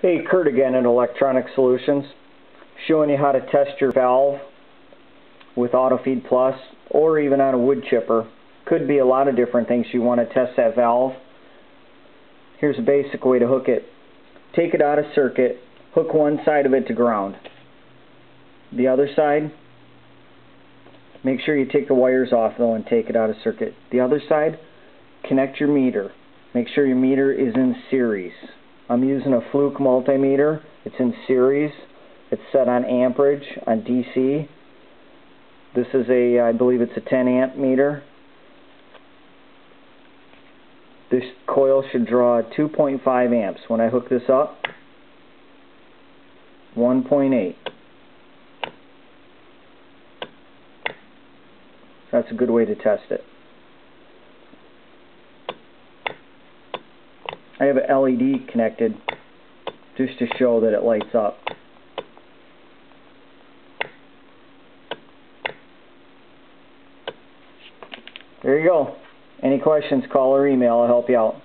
Hey, Kurt again at Electronic Solutions, showing you how to test your valve with AutoFeed Plus or even on a wood chipper. Could be a lot of different things you want to test that valve. Here's a basic way to hook it. Take it out of circuit, hook one side of it to ground. The other side, make sure you take the wires off though and take it out of circuit. The other side, connect your meter. Make sure your meter is in series. I'm using a Fluke multimeter. It's in series. It's set on amperage on DC. This is a, I believe it's a 10 amp meter. This coil should draw 2.5 amps. When I hook this up, 1.8. That's a good way to test it. I have an LED connected just to show that it lights up. There you go. Any questions, call or email. I'll help you out.